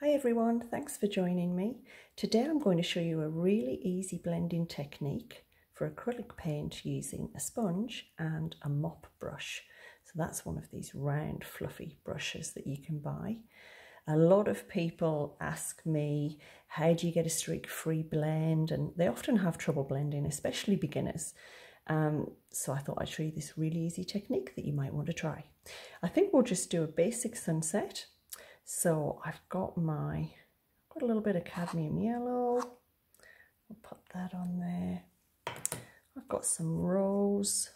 Hi everyone, thanks for joining me. Today I'm going to show you a really easy blending technique for acrylic paint using a sponge and a mop brush. So that's one of these round fluffy brushes that you can buy. A lot of people ask me, how do you get a streak free blend? And they often have trouble blending, especially beginners. Um, so I thought I'd show you this really easy technique that you might want to try. I think we'll just do a basic sunset. So I've got my, got a little bit of cadmium yellow. I'll put that on there. I've got some rose.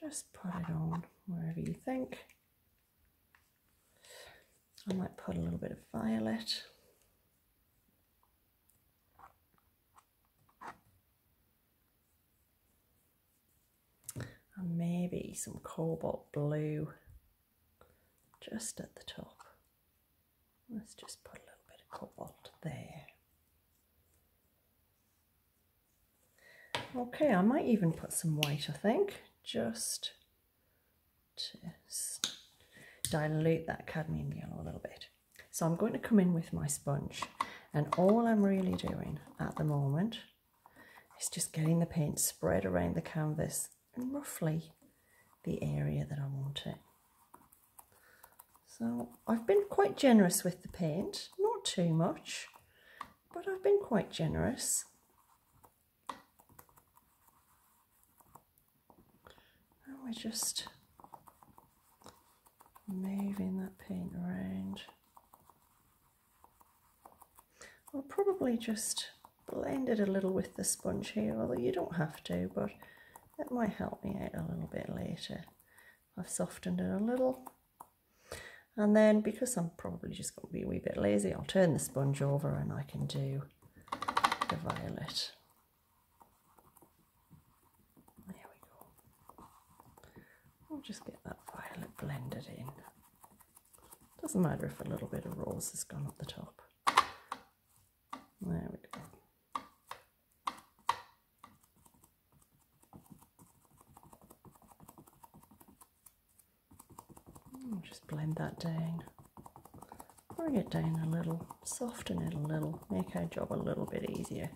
Just put it on wherever you think. I might put a little bit of violet. and maybe some cobalt blue just at the top. Let's just put a little bit of cobalt there. Okay, I might even put some white, I think, just to dilute that cadmium yellow a little bit. So I'm going to come in with my sponge and all I'm really doing at the moment is just getting the paint spread around the canvas and roughly the area that I want it. So I've been quite generous with the paint, not too much, but I've been quite generous. And we're just moving that paint around. I'll probably just blend it a little with the sponge here, although you don't have to, but it might help me out a little bit later. I've softened it a little. And then because I'm probably just going to be a wee bit lazy, I'll turn the sponge over and I can do the violet. There we go. I'll just get that violet blended in. Doesn't matter if a little bit of rose has gone up the top. There we go. Just blend that down. Bring it down a little, soften it a little, make our job a little bit easier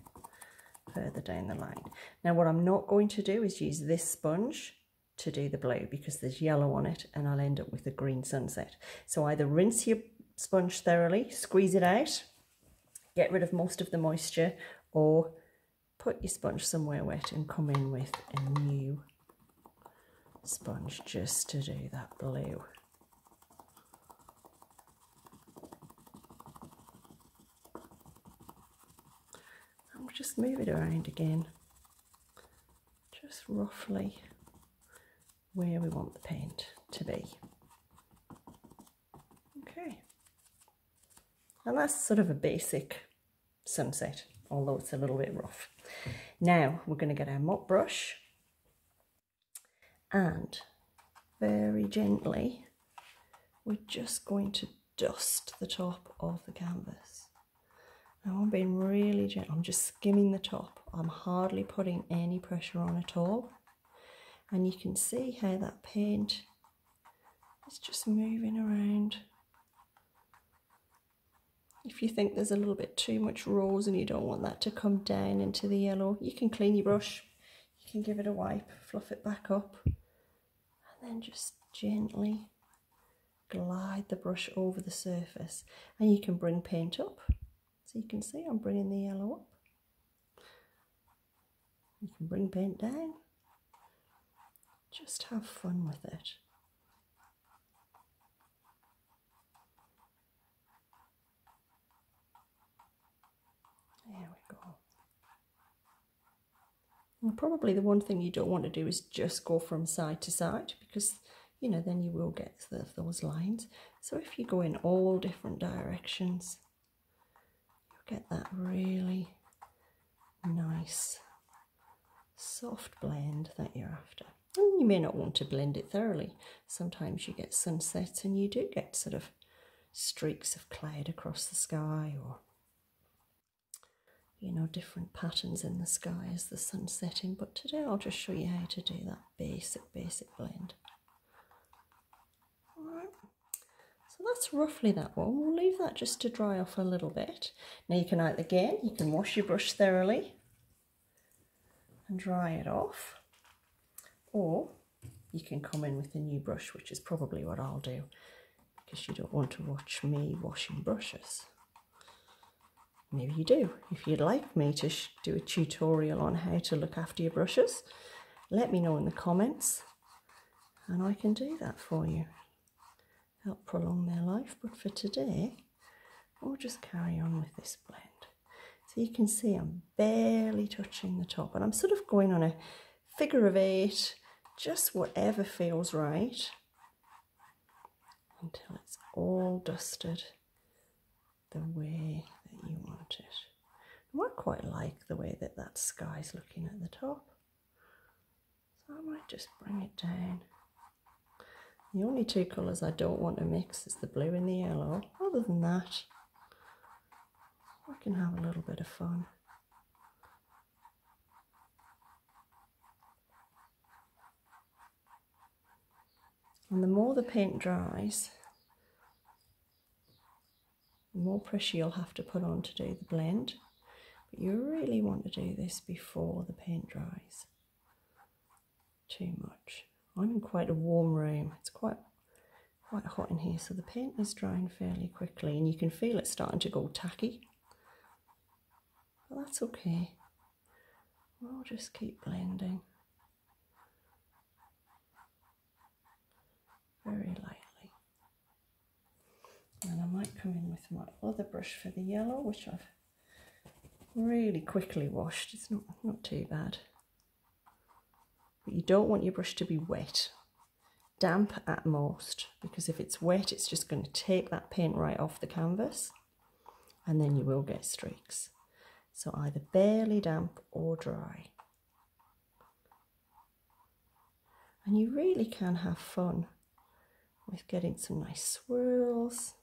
further down the line. Now what I'm not going to do is use this sponge to do the blue because there's yellow on it and I'll end up with a green sunset. So either rinse your sponge thoroughly, squeeze it out, get rid of most of the moisture or put your sponge somewhere wet and come in with a new sponge just to do that blue. Move it around again, just roughly where we want the paint to be. Okay, and that's sort of a basic sunset, although it's a little bit rough. Now we're going to get our mop brush and very gently we're just going to dust the top of the canvas. Now I'm being really gentle. I'm just skimming the top. I'm hardly putting any pressure on at all. And you can see how that paint is just moving around. If you think there's a little bit too much rose and you don't want that to come down into the yellow, you can clean your brush. You can give it a wipe, fluff it back up, and then just gently glide the brush over the surface. And you can bring paint up so you can see I'm bringing the yellow up. You can bring paint down. Just have fun with it. There we go. And probably the one thing you don't want to do is just go from side to side because, you know, then you will get the, those lines. So if you go in all different directions, get that really nice soft blend that you're after. And you may not want to blend it thoroughly. Sometimes you get sunsets and you do get sort of streaks of cloud across the sky or you know different patterns in the sky as the sun's setting but today I'll just show you how to do that basic basic blend. So that's roughly that one. We'll leave that just to dry off a little bit. Now you can either, again, you can wash your brush thoroughly and dry it off. Or you can come in with a new brush, which is probably what I'll do because you don't want to watch me washing brushes. Maybe you do. If you'd like me to do a tutorial on how to look after your brushes, let me know in the comments and I can do that for you. Help prolong their life. But for today, we'll just carry on with this blend. So you can see I'm barely touching the top and I'm sort of going on a figure of eight, just whatever feels right until it's all dusted the way that you want it. And I quite like the way that that sky's looking at the top. So I might just bring it down. The only two colours I don't want to mix is the blue and the yellow. Other than that, I can have a little bit of fun. And the more the paint dries, the more pressure you'll have to put on to do the blend. But you really want to do this before the paint dries too much. I'm in quite a warm room. It's quite quite hot in here, so the paint is drying fairly quickly and you can feel it starting to go tacky. But that's okay. We'll just keep blending. Very lightly. And I might come in with my other brush for the yellow, which I've really quickly washed. It's not, not too bad. But you don't want your brush to be wet. Damp at most, because if it's wet, it's just going to take that paint right off the canvas and then you will get streaks. So either barely damp or dry. And you really can have fun with getting some nice swirls.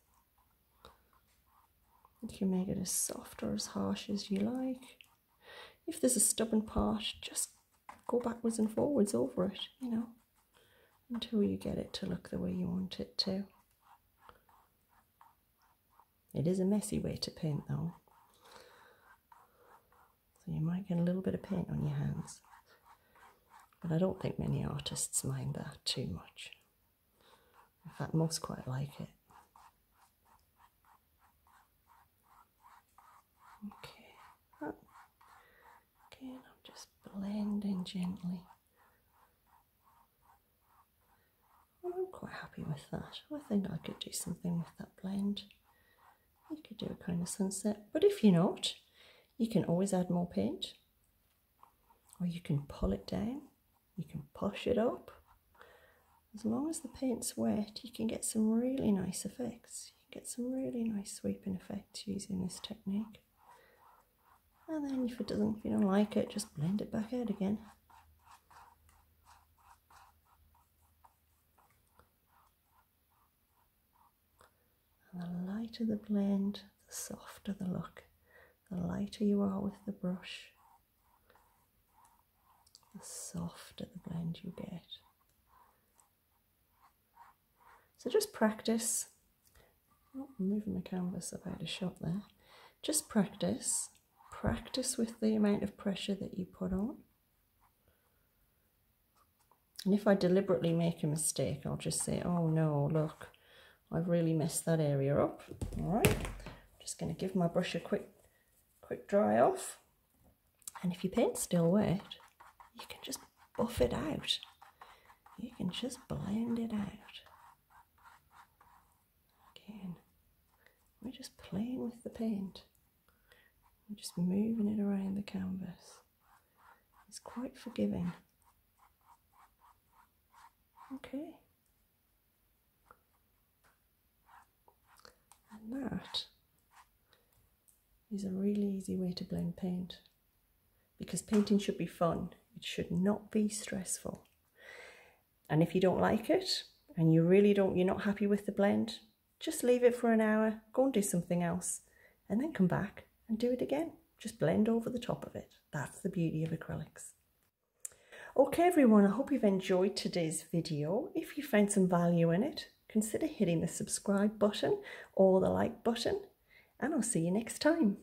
You can make it as soft or as harsh as you like. If there's a stubborn part, just go backwards and forwards over it, you know, until you get it to look the way you want it to. It is a messy way to paint though. So you might get a little bit of paint on your hands. But I don't think many artists mind that too much. In fact, most quite like it. Okay. Oh. Again, I'm just blending gently. I'm quite happy with that. I think I could do something with that blend. You could do a kind of sunset, but if you're not, you can always add more paint, or you can pull it down, you can push it up. As long as the paint's wet, you can get some really nice effects. You can get some really nice sweeping effects using this technique. And then if it doesn't, if you don't like it, just blend it back out again. And the lighter the blend, the softer the look. The lighter you are with the brush, the softer the blend you get. So just practice. Oh, I'm moving my canvas about a shot there. Just practice. Practice with the amount of pressure that you put on. And if I deliberately make a mistake, I'll just say, oh no, look, I've really messed that area up. All right, I'm just going to give my brush a quick, quick dry off. And if your paint's still wet, you can just buff it out. You can just blend it out. Again, we're just playing with the paint. We're just moving it around the canvas. It's quite forgiving. Okay. And that is a really easy way to blend paint because painting should be fun. It should not be stressful. And if you don't like it and you really don't, you're not happy with the blend, just leave it for an hour, go and do something else, and then come back and do it again. Just blend over the top of it. That's the beauty of acrylics. Okay everyone, I hope you've enjoyed today's video. If you found some value in it, consider hitting the subscribe button or the like button, and I'll see you next time.